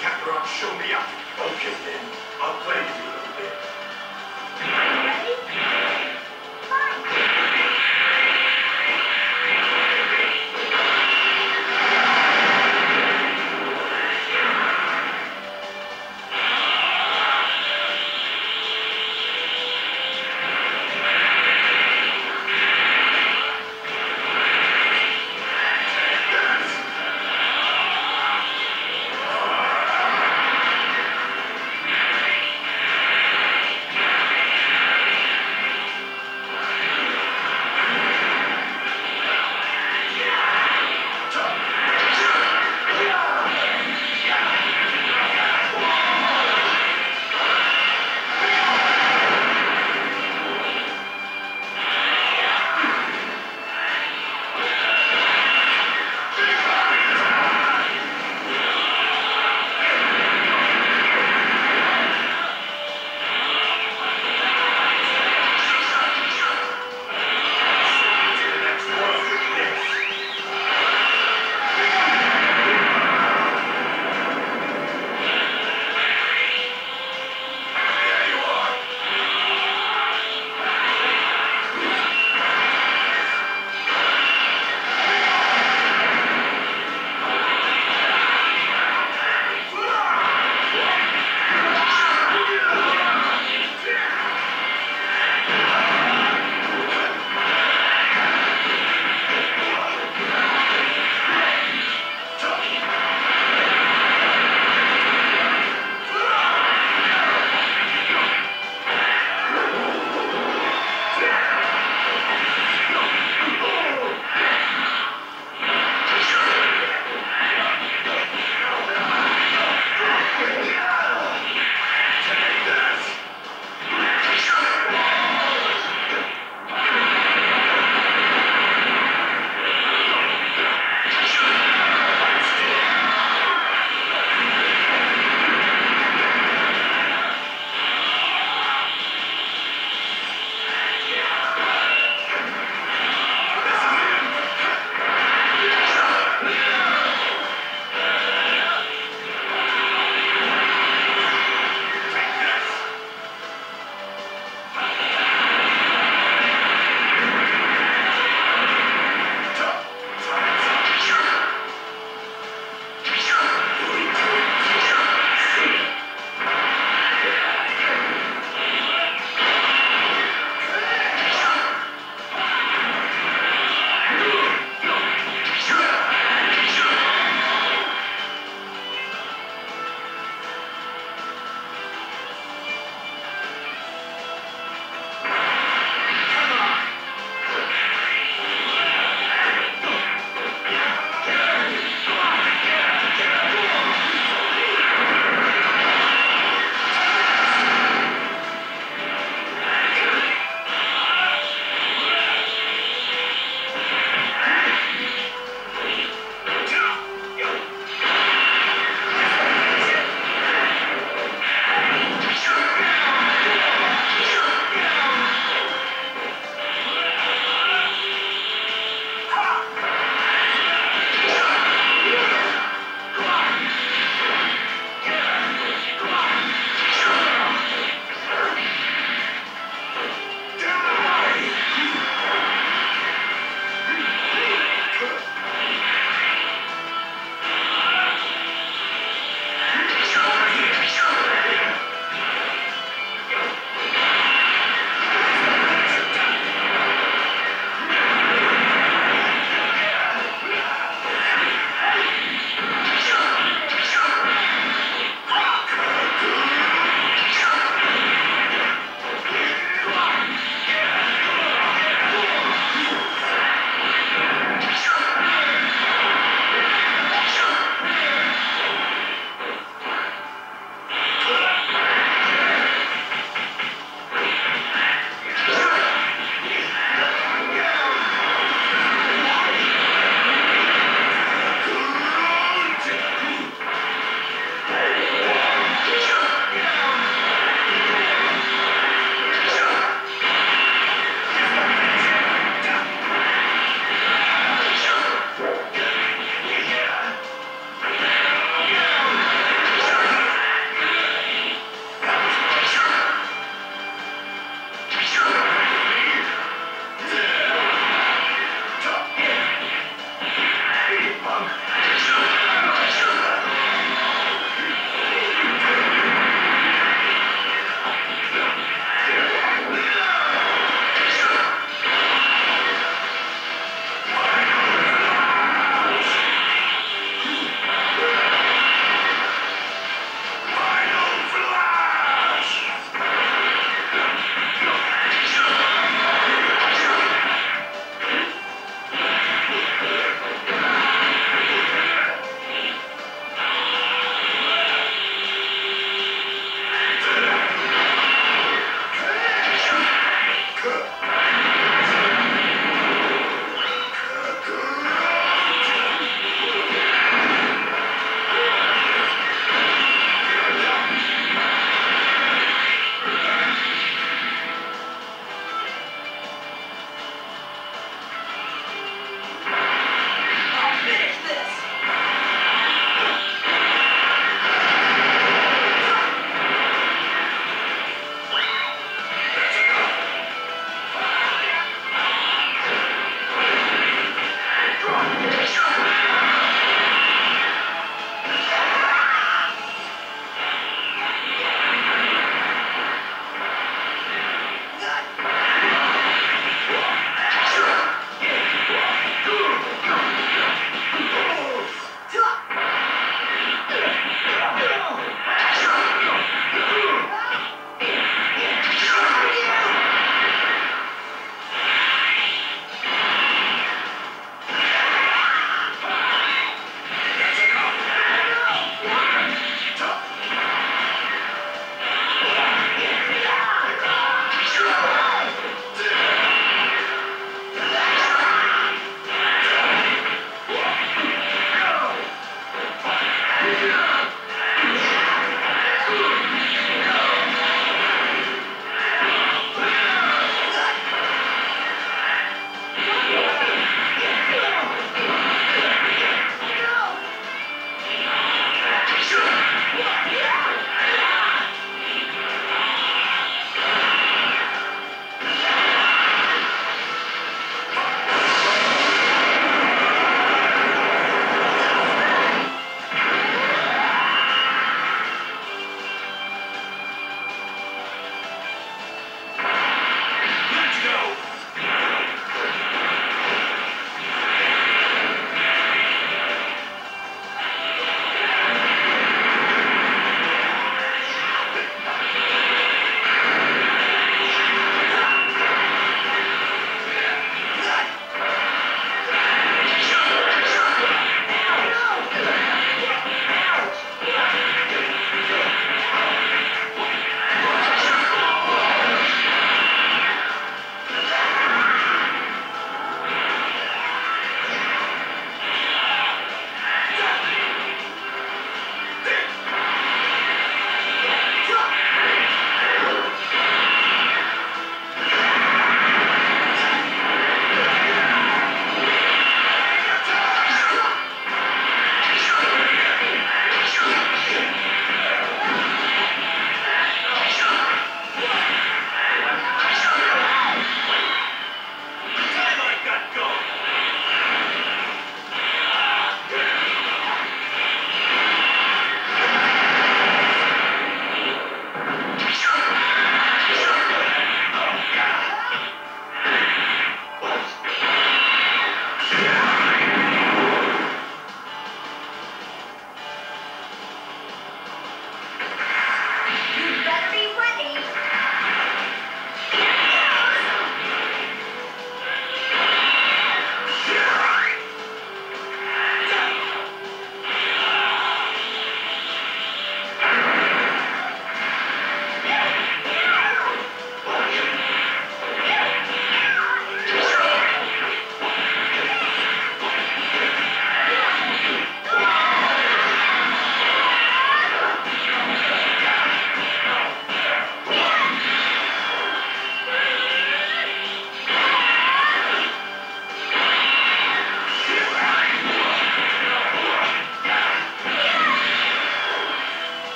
Kakarot, show me up. Okay then, I'll play with you a little bit.